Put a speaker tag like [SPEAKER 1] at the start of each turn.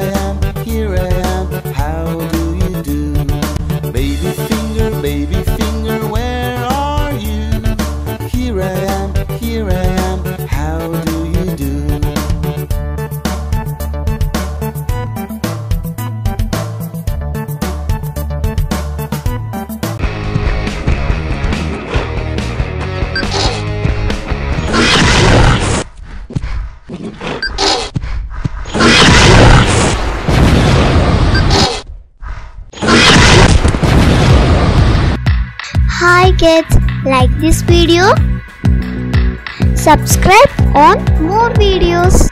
[SPEAKER 1] I am, here I am, how do
[SPEAKER 2] Hi kids, like this video. Subscribe on more videos.